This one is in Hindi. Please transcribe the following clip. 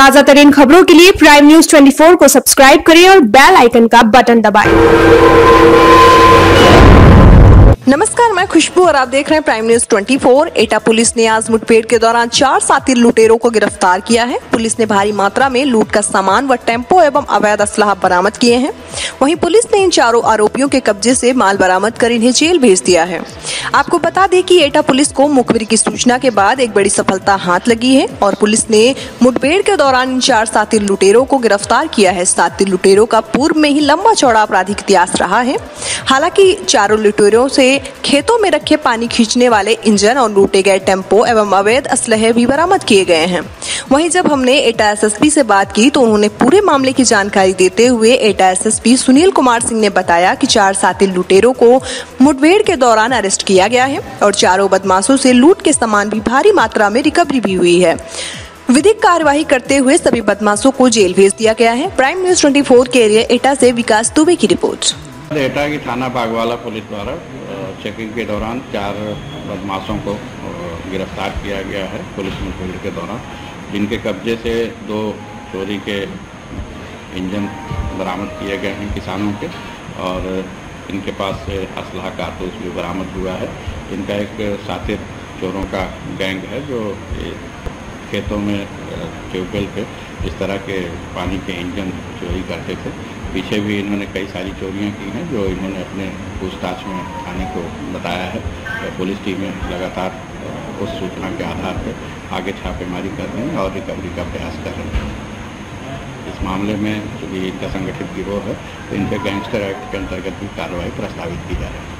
ताज़ा तरीन खबरों के लिए प्राइम न्यूज़ 24 को सब्सक्राइब करें और बेल आइकन का बटन दबाएँ। नमस्कार, मैं खुशबू और आप देख रहे हैं प्राइम न्यूज़ 24 एटा पुलिस ने आज मुठभेड़ के दौरान चार साथी लुटेरों को गिरफ़्तार किया है। पुलिस ने भारी मात्रा में लूट का सामान व टेंपो एवं अवैध असलाह बरामद किए हैं। वहीं पुलिस ने इन चारों आरोपियों के कब्जे से माल बरामद कर इन्हें जेल भेज दिया है। आपको बता दें कि एटा पुलिस को मुखबिर की सूचना के बाद एक बड़ी सफलता हाथ लगी है और पुलिस ने मुठभेड़ के दौरान इन चार साथी लुटेरों को गिरफ़्तार किया है। साथी लुटेरों का पूर्व में ही लंबा चौड़ा आपराधिक इतिहास रहा है। हालाँकि चारों लुटेरों से खेतों में रखे पानी खींचने वाले इंजन और लूटे गए टेंपो एवं अवैध असलहे भी बरामद किए गए हैं। वहीं जब हमने एटा एसएसपी से बात की तो उन्होंने पूरे मामले की जानकारी देते हुए एटा एसएसपी सुनील कुमार सिंह ने बताया कि चार साथी लुटेरों को मुठभेड़ के दौरान अरेस्ट किया गया है और चारों बदमाशों से लूट के सामान भी भारी मात्रा में रिकवरी भी हुई है। विधिक कार्यवाही करते हुए सभी बदमाशों को जेल भेज दिया गया है। प्राइम न्यूज़ 24 के एरिया एटा से विकास दुबे की रिपोर्ट। एटा की थाना बागवाला पुलिस द्वारा चेकिंग के दौरान चार बदमाशों को गिरफ़्तार किया गया है पुलिस मुठभेड़ के दौरान, जिनके कब्जे से दो चोरी के इंजन बरामद किए गए हैं किसानों के और इनके पास से असलाह कारतूस भी बरामद हुआ है। इनका एक साथी चोरों का गैंग है जो खेतों में ट्यूबवेल पे इस तरह के पानी के इंजन चोरी करते थे। पीछे भी इन्होंने कई सारी चोरियाँ की हैं जो इन्होंने अपने पूछताछ में थाने को बताया है। तो पुलिस टीमें लगातार उस सूचना के आधार पर आगे छापेमारी कर रही हैं और रिकवरी का प्रयास कर रहे हैं। इस मामले में चूँकि इनका संगठित गिरोह है तो इन पर गैंगस्टर एक्ट के अंतर्गत भी कार्रवाई प्रस्तावित की जा रही है।